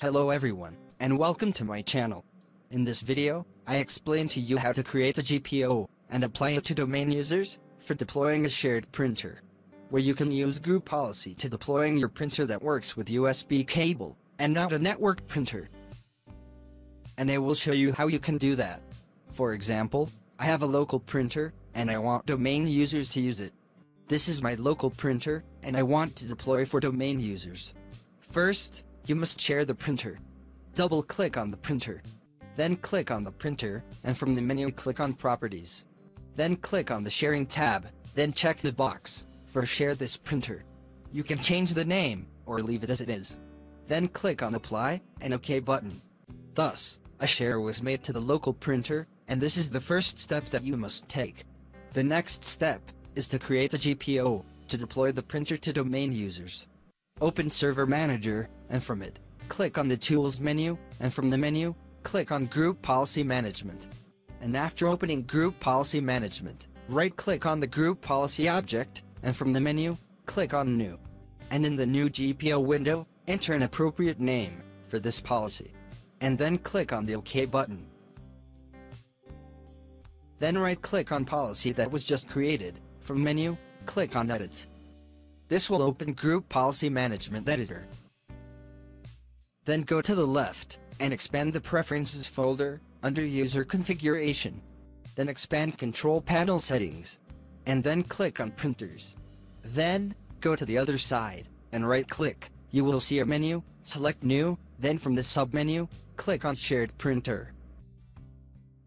Hello everyone, and welcome to my channel. In this video, I explain to you how to create a GPO and apply it to domain users for deploying a shared printer, where you can use group policy to deploying your printer that works with USB cable and not a network printer. And I will show you how you can do that. For example, I have a local printer and I want domain users to use it. This is my local printer and I want to deploy for domain users. First, you must share the printer. Double click on the printer. Then click on the printer, and from the menu click on Properties. Then click on the Sharing tab, then check the box for Share this printer. You can change the name, or leave it as it is. Then click on Apply and OK button. Thus, a share was made to the local printer, and this is the first step that you must take. The next step is to create a GPO to deploy the printer to domain users. Open Server Manager, and from it, click on the Tools menu, and from the menu, click on Group Policy Management. And after opening Group Policy Management, right-click on the Group Policy object, and from the menu, click on New. And in the new GPO window, enter an appropriate name for this policy. And then click on the OK button. Then right-click on policy that was just created. From menu, click on Edit. This will open Group Policy Management Editor. Then go to the left, and expand the Preferences folder, under User Configuration. Then expand Control Panel Settings. And then click on Printers. Then, go to the other side, and right-click. You will see a menu, select New, then from the submenu, click on Shared Printer.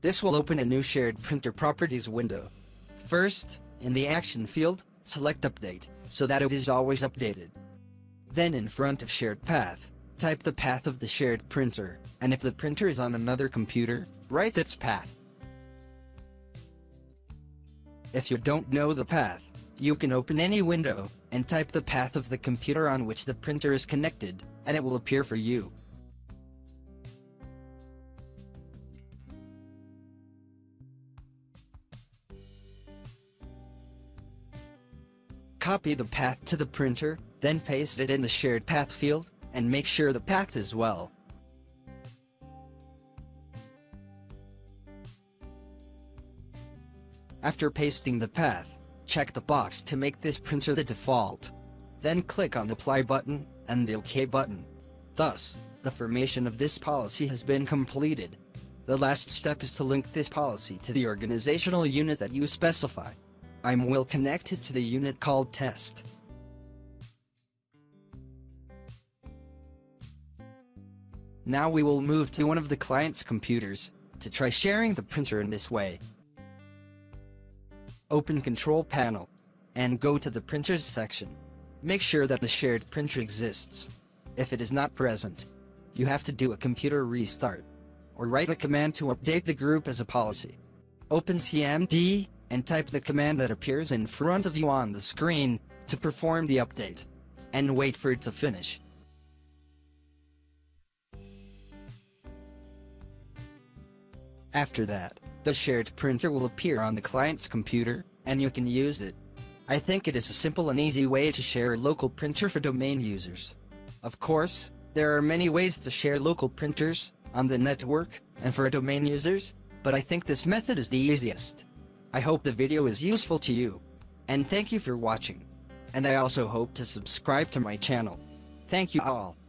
This will open a new Shared Printer Properties window. First, in the Action field, select Update so that it is always updated. Then in front of shared path, type the path of the shared printer, and if the printer is on another computer, write its path. If you don't know the path, you can open any window, and type the path of the computer on which the printer is connected, and it will appear for you. Copy the path to the printer, then paste it in the shared path field, and make sure the path is well. After pasting the path, check the box to make this printer the default. Then click on the Apply button, and the OK button. Thus, the formation of this policy has been completed. The last step is to link this policy to the organizational unit that you specify. I'm well connected to the unit called test. Now we will move to one of the client's computers to try sharing the printer in this way. Open Control Panel and go to the Printers section. Make sure that the shared printer exists. If it is not present, you have to do a computer restart or write a command to update the group as a policy. Open CMD and type the command that appears in front of you on the screen to perform the update, and wait for it to finish. After that, the shared printer will appear on the client's computer, and you can use it. I think it is a simple and easy way to share a local printer for domain users. Of course, there are many ways to share local printers on the network and for domain users, but I think this method is the easiest. I hope the video is useful to you. And thank you for watching. And I also hope to subscribe to my channel. Thank you all.